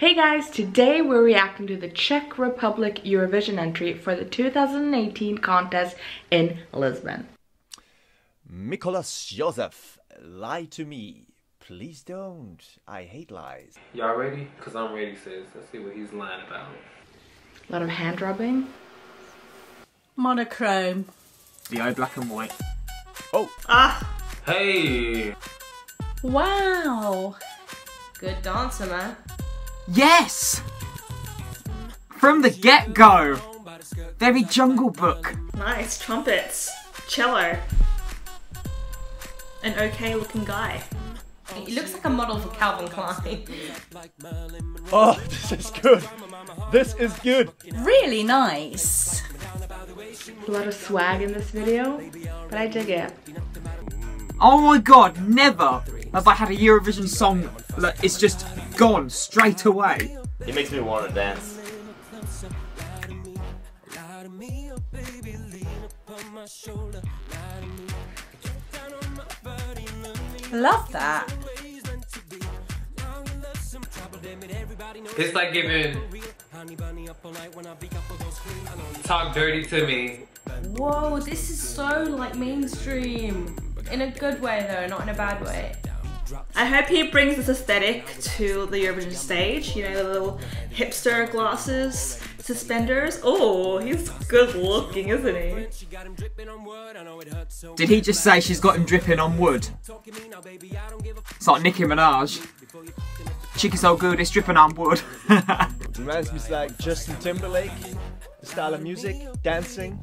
Hey guys, today we're reacting to the Czech Republic Eurovision entry for the 2018 contest in Lisbon. Mikolas Josef, lie to me. Please don't. I hate lies. Y'all ready? Cause I'm ready, sis. Let's see what he's lying about. A lot of hand rubbing. Monochrome. The eye black and white. Oh, Ah! Hey! Wow! Good dancer, man. Yes! From the get go! Very Jungle Book. Nice. Trumpets. Cello. An okay looking guy. He looks like a model for Calvin Klein. oh, this is good. This is good. Really nice. A lot of swag in this video, but I dig it. Oh my god, never have I had a Eurovision song that is just gone straight away. It makes me want to dance. Love that. It's like giving talk dirty to me. Whoa, this is so like mainstream. In a good way though, not in a bad way. I hope he brings this aesthetic to the Eurovision stage. You know, the little hipster glasses, suspenders. Oh, he's good looking, isn't he? Did he just say she's got him dripping on wood? It's like Nicki Minaj. Chick is so good, it's dripping on wood. Reminds me of like Justin Timberlake. The style of music, dancing.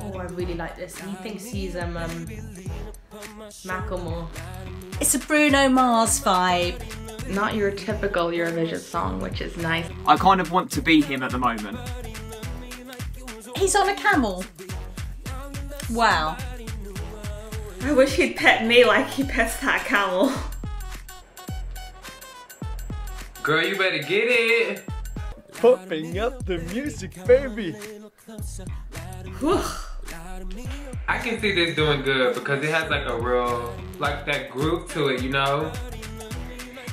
Oh, I really like this. He thinks he's um, um Macklemore. It's a Bruno Mars vibe. Not your typical Eurovision song, which is nice. I kind of want to be him at the moment. He's on a camel. Wow. I wish he'd pet me like he pets that camel. Girl, you better get it. Pumping up the music, baby. Whew. I can see this doing good because it has like a real, like that groove to it, you know?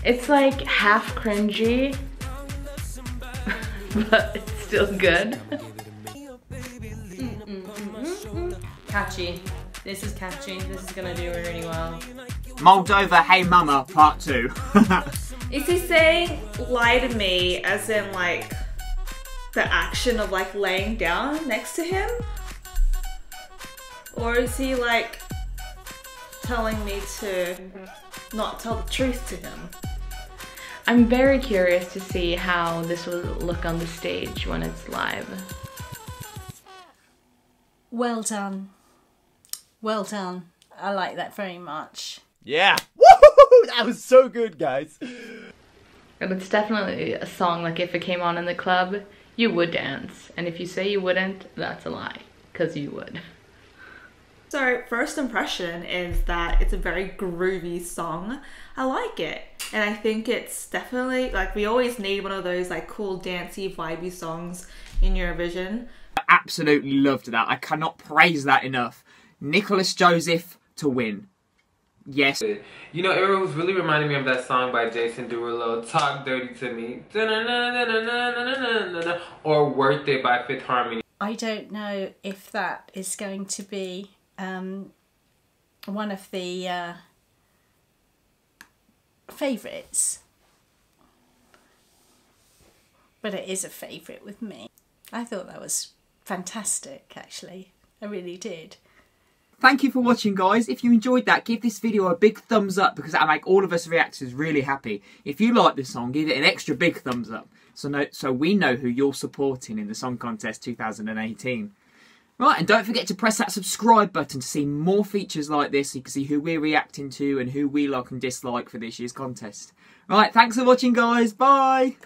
It's like half cringy, but it's still good. Mm-hmm. Catchy. This is catchy. This is gonna do really well. Moldova, Hey Mama, Part 2. Is he saying lie to me as in like the action of like laying down next to him? Or is he like telling me to not tell the truth to him? I'm very curious to see how this will look on the stage when it's live. Well done. Well done. I like that very much. Yeah. Woohoo! That was so good, guys. And it's definitely a song like if it came on in the club, you would dance. And if you say you wouldn't, that's a lie, because you would. So, first impression is that it's a very groovy song. I like it. And I think it's definitely like we always need one of those like cool dancey vibey songs in Eurovision. I absolutely loved that. I cannot praise that enough. Nicholas Joseph to win. Yes. You know, it was really reminding me of that song by Jason Derulo, Talk Dirty to Me, or Worth It by Fifth Harmony. I don't know if that is going to be um, one of the uh, favourites. But it is a favourite with me. I thought that was fantastic, actually. I really did. Thank you for watching, guys. If you enjoyed that, give this video a big thumbs up because that'll make all of us reactors really happy. If you like this song, give it an extra big thumbs up so, no, so we know who you're supporting in the Song Contest 2018. Right, and don't forget to press that subscribe button to see more features like this so you can see who we're reacting to and who we like and dislike for this year's contest. Right, thanks for watching, guys. Bye!